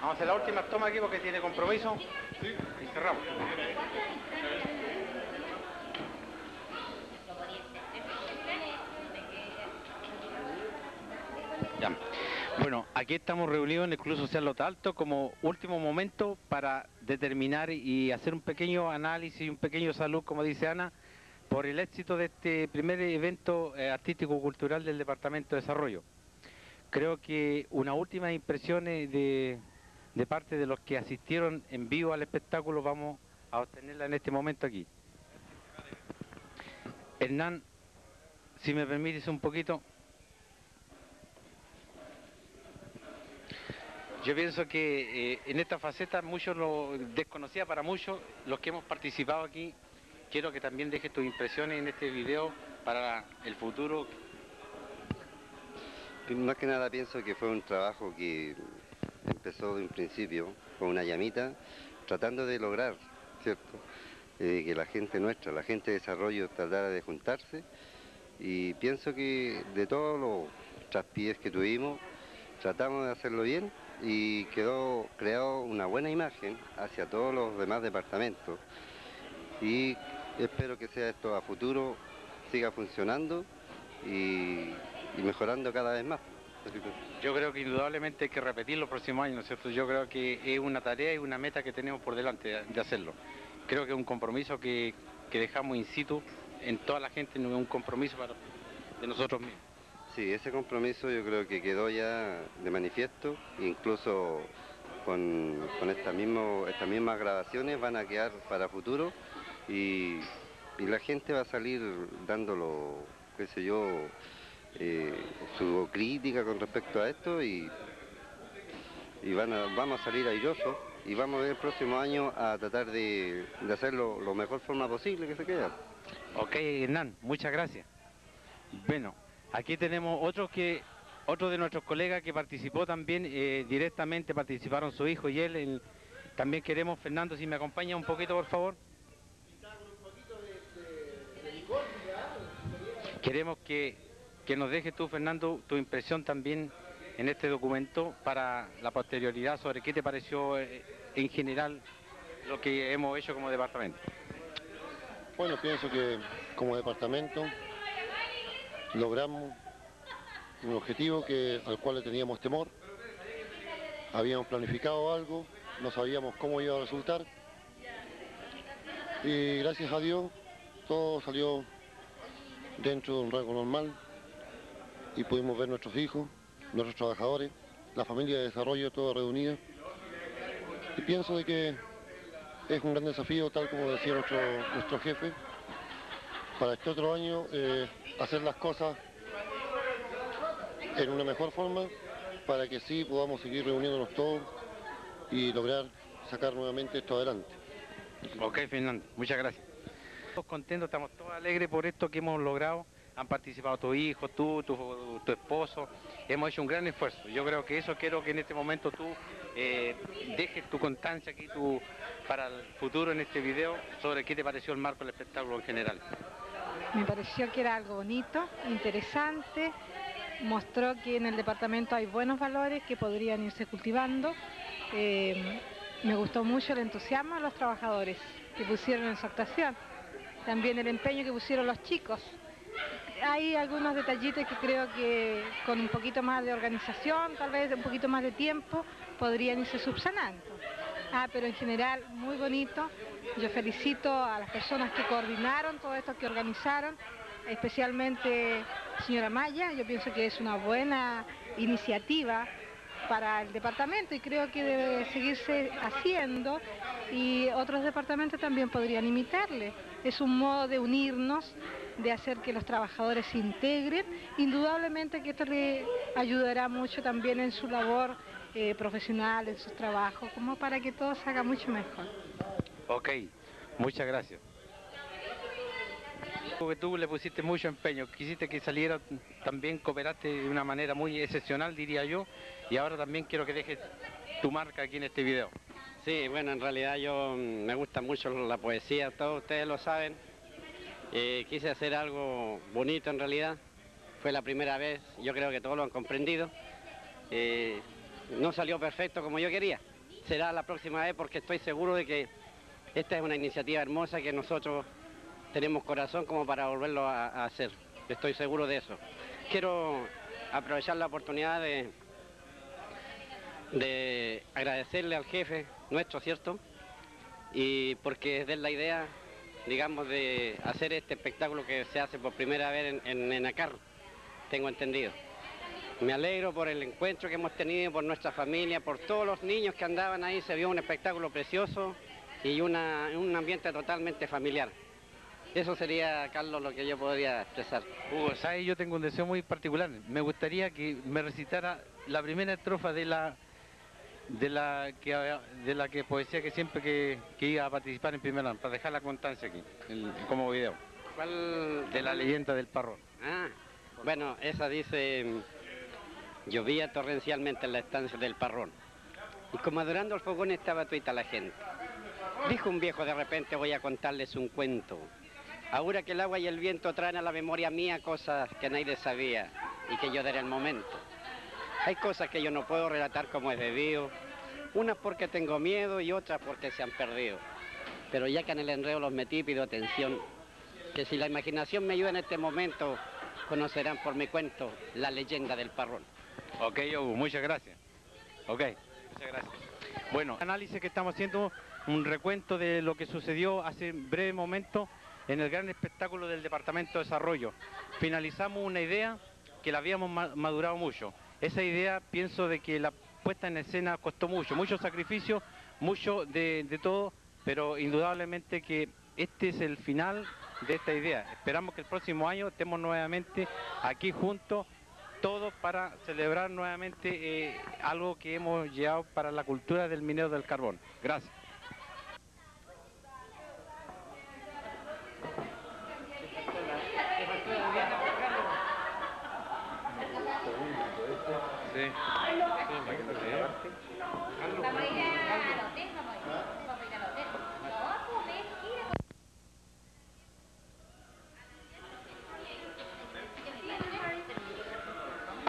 Vamos a hacer la última toma aquí porque tiene compromiso. Y cerramos. Ya. Bueno, aquí estamos reunidos en el Club Social Lota Alto como último momento para determinar y hacer un pequeño análisis y un pequeño salud, como dice Ana, por el éxito de este primer evento eh, artístico-cultural del Departamento de Desarrollo. Creo que una última impresión de, de parte de los que asistieron en vivo al espectáculo vamos a obtenerla en este momento aquí. Hernán, si me permites un poquito. Yo pienso que eh, en esta faceta muchos lo desconocía para muchos, los que hemos participado aquí, quiero que también dejes tus impresiones en este video para el futuro. Más que nada pienso que fue un trabajo que empezó de un principio con una llamita, tratando de lograr, ¿cierto? Eh, que la gente nuestra, la gente de desarrollo tratara de juntarse y pienso que de todos los traspiés que tuvimos, tratamos de hacerlo bien y quedó creado una buena imagen hacia todos los demás departamentos y espero que sea esto a futuro siga funcionando y mejorando cada vez más. Yo creo que indudablemente hay que repetir los próximos años, ¿no es cierto? Yo creo que es una tarea y una meta que tenemos por delante de hacerlo. Creo que es un compromiso que, que dejamos in situ en toda la gente, no un compromiso de nosotros mismos. Sí, ese compromiso yo creo que quedó ya de manifiesto, incluso con, con esta mismo, estas mismas grabaciones van a quedar para futuro y, y la gente va a salir dándolo, qué sé yo, eh, su crítica con respecto a esto y, y van vamos a salir airosos y vamos el próximo año a tratar de, de hacerlo lo mejor forma posible que se quede. Ok, Hernán, muchas gracias. Bueno, aquí tenemos otro que otro de nuestros colegas que participó también eh, directamente, participaron su hijo y él. también queremos, Fernando, si me acompaña un poquito, por favor. Queremos que, que nos dejes tú, Fernando, tu impresión también en este documento para la posterioridad sobre qué te pareció eh, en general lo que hemos hecho como departamento. Bueno, pienso que como departamento logramos un objetivo que, al cual le teníamos temor. Habíamos planificado algo, no sabíamos cómo iba a resultar. Y gracias a Dios todo salió dentro de un rango normal y pudimos ver nuestros hijos, nuestros trabajadores, la familia de desarrollo toda reunida. Y pienso de que es un gran desafío, tal como decía nuestro, nuestro jefe, para este otro año eh, hacer las cosas en una mejor forma para que sí podamos seguir reuniéndonos todos y lograr sacar nuevamente esto adelante. Ok, Fernando, muchas gracias. Estamos contentos, estamos todos alegres por esto que hemos logrado. Han participado tu hijo, tú, tu, esposo. Hemos hecho un gran esfuerzo. Yo creo que eso quiero que en este momento tú eh, dejes tu constancia aquí tu, para el futuro en este video sobre qué te pareció el marco del espectáculo en general. Me pareció que era algo bonito, interesante, mostró que en el departamento hay buenos valores que podrían irse cultivando. Eh, me gustó mucho el entusiasmo de los trabajadores que pusieron en su actuación, también el empeño que pusieron los chicos. Hay algunos detallitos que creo que con un poquito más de organización, tal vez un poquito más de tiempo, podrían irse subsanando. Ah, pero en general muy bonito. Yo felicito a las personas que coordinaron todo esto, que organizaron, especialmente señora Maya. Yo pienso que es una buena iniciativa para el departamento y creo que debe seguirse haciendo y otros departamentos también podrían imitarle. Es un modo de unirnos, de hacer que los trabajadores se integren. Indudablemente que esto le ayudará mucho también en su labor eh, profesional, en sus trabajos, como para que todo se haga mucho mejor. Ok, muchas gracias. Que tú le pusiste mucho empeño, quisiste que saliera también, cooperaste de una manera muy excepcional, diría yo, y ahora también quiero que dejes tu marca aquí en este video. Sí, bueno, en realidad yo mm, me gusta mucho la poesía, todos ustedes lo saben. Eh, quise hacer algo bonito en realidad. Fue la primera vez, yo creo que todos lo han comprendido. Eh, no salió perfecto como yo quería. Será la próxima vez porque estoy seguro de que esta es una iniciativa hermosa que nosotros tenemos corazón como para volverlo a, hacer. Estoy seguro de eso. Quiero aprovechar la oportunidad de, de agradecerle al jefe nuestro, ¿cierto? Y porque es de la idea, digamos, de hacer este espectáculo que se hace por primera vez en, en, tengo entendido. Me alegro por el encuentro que hemos tenido, por nuestra familia, por todos los niños que andaban ahí, se vio un espectáculo precioso y una, un ambiente totalmente familiar. Eso sería, Carlos, lo que yo podría expresar. Hugo, ¿sabes? Yo tengo un deseo muy particular. Me gustaría que me recitara la primera estrofa de la de la que de la que poesía que siempre que, iba a participar en primer para dejar la constancia aquí, como video. ¿Cuál? De la leyenda del parrón. Ah, bueno, esa dice, llovía torrencialmente en la estancia del parrón. Y como adorando el fogón estaba tuita la gente. Dijo un viejo de repente, voy a contarles un cuento. Ahora que el agua y el viento traen a la memoria mía cosas que nadie sabía y que yo daré el momento. Hay cosas que yo no puedo relatar como es debido, unas porque tengo miedo y otras porque se han perdido. Pero ya que en el enredo los metí, pido atención, que si la imaginación me ayuda en este momento, conocerán por mi cuento la leyenda del parrón. Ok, muchas gracias. Ok, muchas gracias. Bueno, análisis que estamos haciendo, un recuento de lo que sucedió hace breve momento en el gran espectáculo del Departamento de Desarrollo. Finalizamos una idea que la habíamos madurado mucho. Esa idea pienso de que la puesta en escena costó mucho, mucho sacrificio, mucho de, todo, pero indudablemente que este es el final de esta idea. Esperamos que el próximo año estemos nuevamente aquí juntos, todos para celebrar nuevamente eh, algo que hemos llevado para la cultura del minero del carbón. Gracias.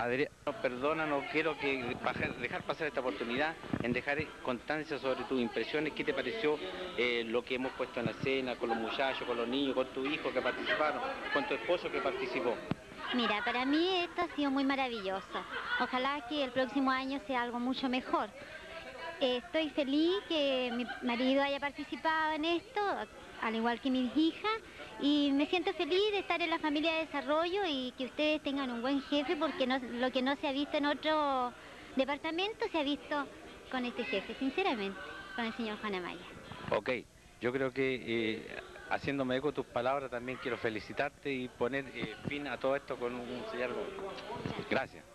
Adrián, perdona, no quiero que dejar pasar esta oportunidad en dejar constancia sobre tus impresiones, qué te pareció eh, lo que hemos puesto en la escena con los muchachos, con los niños, con tu hijo que participaron, con tu esposo que participó. Mira, para mí esto ha sido muy maravilloso. Ojalá que el próximo año sea algo mucho mejor. Estoy feliz que mi marido haya participado en esto, al igual que mi hija, y me siento feliz de estar en la familia de desarrollo y que ustedes tengan un buen jefe, porque lo que no se ha visto en otro departamento se ha visto con este jefe, sinceramente, con el señor Juan Amaya. Ok, yo creo que eh, haciéndome eco tus palabras también quiero felicitarte y poner eh, fin a todo esto con un señor. Gracias.